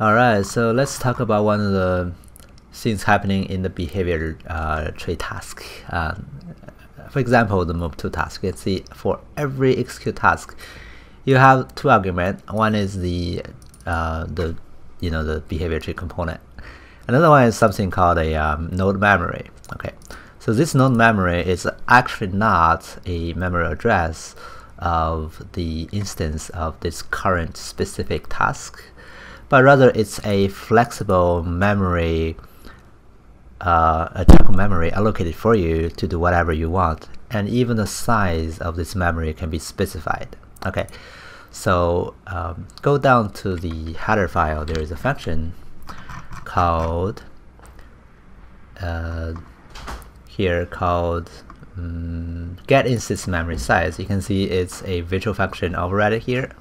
Alright, so let's talk about one of the things happening in the behavior uh, tree task. Um, for example, the move to task. You can see for every execute task, you have two arguments. One is the uh, the you know the behavior tree component. Another one is something called a um, node memory. Okay, so this node memory is actually not a memory address of the instance of this current specific task, but rather it's a flexible memory, uh, a chunk memory allocated for you to do whatever you want, and even the size of this memory can be specified. Okay, so um, go down to the header file. There is a function called uh, here called um, get instance memory size. You can see it's a virtual function already here.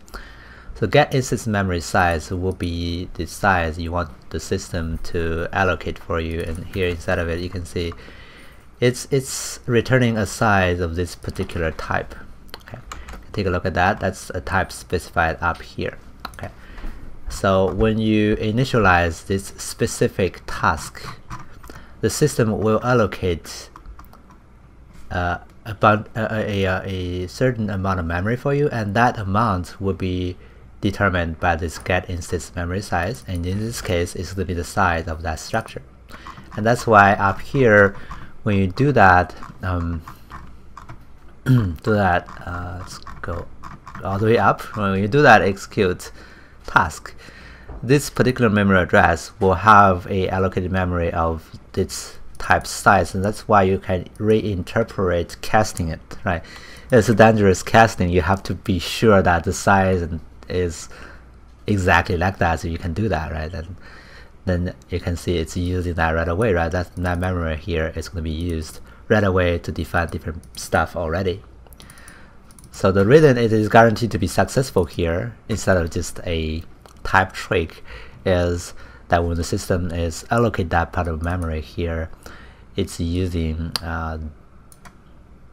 So get instance memory size will be the size you want the system to allocate for you. And here inside of it, you can see it's it's returning a size of this particular type. Okay, take a look at that. That's a type specified up here. Okay, so when you initialize this specific task, the system will allocate uh, about a, a, a, certain amount of memory for you and that amount will be determined by this get instance memory size and in this case it's going to be the size of that structure. And that's why up here when you do that um, do that uh, let's go all the way up. When you do that execute task this particular memory address will have a allocated memory of its type size and that's why you can reinterpret casting it right? It's a dangerous casting. You have to be sure that the size is exactly like that so you can do that right? And then you can see it's using that right away right? That, that memory here is going to be used right away to define different stuff already. So the reason it is guaranteed to be successful here instead of just a type trick is that when the system is allocate that part of memory here, it's using uh,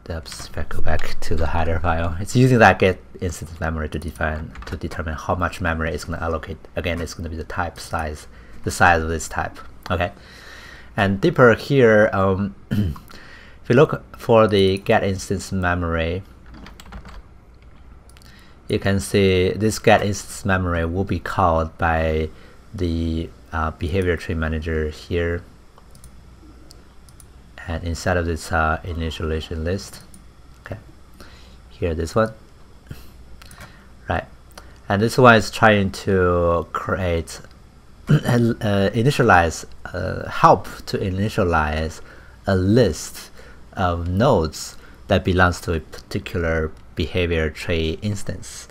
oops, if I go back to the header file, it's using that get instance memory to define to determine how much memory it's going to allocate. Again, it's going to be the type size, the size of this type. Okay, and deeper here, um, if you look for the get instance memory, you can see this get instance memory will be called by the uh, behavior tree manager here and inside of this uh, initialization list okay here this one. Right. And this one is trying to create uh, initialize uh, help to initialize a list of nodes that belongs to a particular behavior tree instance.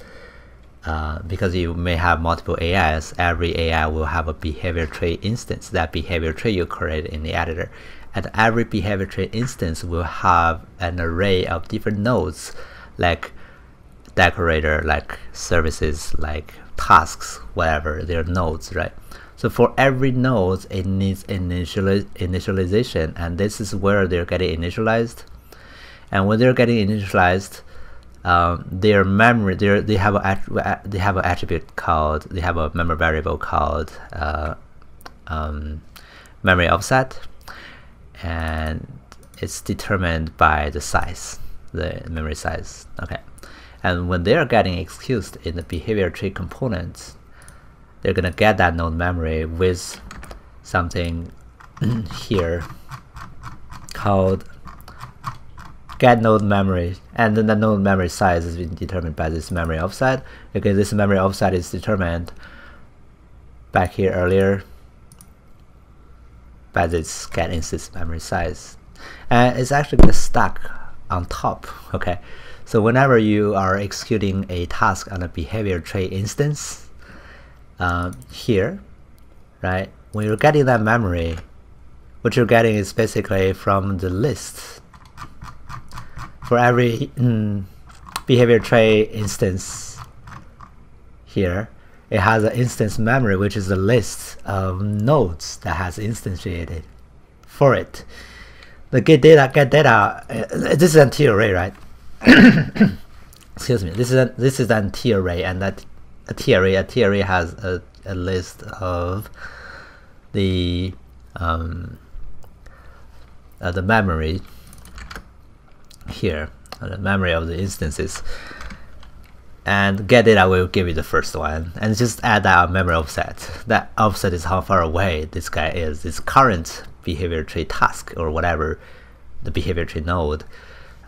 Uh, because you may have multiple AIs, every AI will have a behavior tree instance, that behavior tree you create in the editor. And every behavior tree instance will have an array of different nodes, like decorator, like services, like tasks, whatever, they're nodes, right? So for every node, it needs initiali initialization, and this is where they're getting initialized. And when they're getting initialized, um, their memory they they have a they have an attribute called they have a memory variable called uh, um, memory offset and it's determined by the size the memory size okay? And when they're getting executed in the behavior tree components they're gonna get that node memory with something here called get node memory. And then the node memory size is determined by this memory offset. Because this memory offset is determined back here earlier by this get instance memory size. And it's actually stack on top okay? So whenever you are executing a task on a behavior tree instance um, here right when you're getting that memory what you're getting is basically from the list. For every mm, behavior tree instance here, it has an instance memory, which is a list of nodes that has instantiated for it. The get data, get data, uh, this is an T array, right? Excuse me. This is a, this is an T array, and that a T array, a T array has a a list of the um, uh, the memory here, uh, the memory of the instances. And get it, I will give you the first one, and just add that memory offset. That offset is how far away this guy is, this current behavior tree task or whatever the behavior tree node.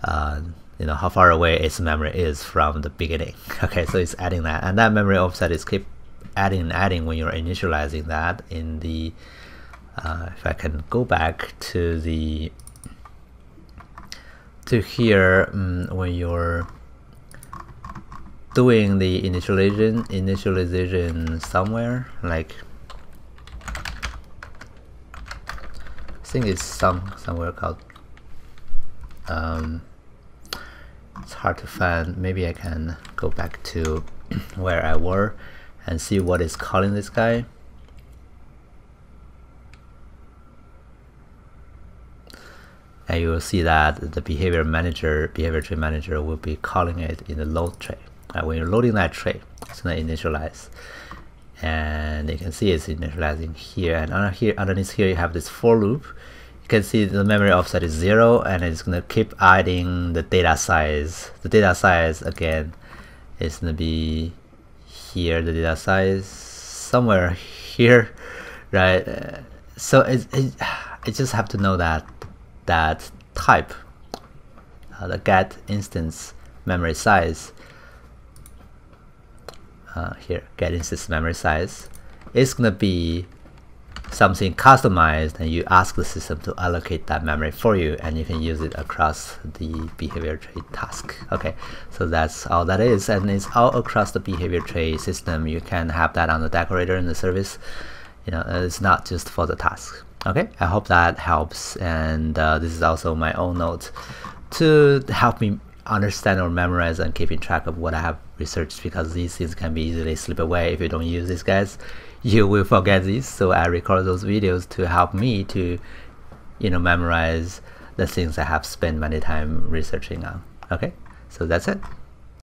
Uh, you know how far away its memory is from the beginning. Okay, so it's adding that, and that memory offset is keep adding and adding when you're initializing that in the. Uh, if I can go back to the to here um, when you're doing the initialization initialization somewhere like I think it's some somewhere called um, it's hard to find maybe I can go back to where I were and see what is calling this guy and you will see that the behavior manager, behavior tree manager will be calling it in the load tray. Uh, when you're loading that tray, it's gonna initialize. And you can see it's initializing here and under here underneath here you have this for loop. You can see the memory offset is zero and it's gonna keep adding the data size. The data size again is gonna be here, the data size somewhere here, right? Uh, so it, it, I just have to know that that type, uh, the get instance memory size, uh, here, get instance memory size, it's going to be something customized and you ask the system to allocate that memory for you and you can use it across the behavior tree task. Okay so that's all that is and it's all across the behavior tree system. You can have that on the decorator in the service. You know it's not just for the task. Okay i hope that helps and uh, this is also my own note to help me understand or memorize and keeping track of what i have researched because these things can be easily slip away if you don't use these guys. You will forget these so i record those videos to help me to you know memorize the things i have spent many time researching on. Okay? So that's it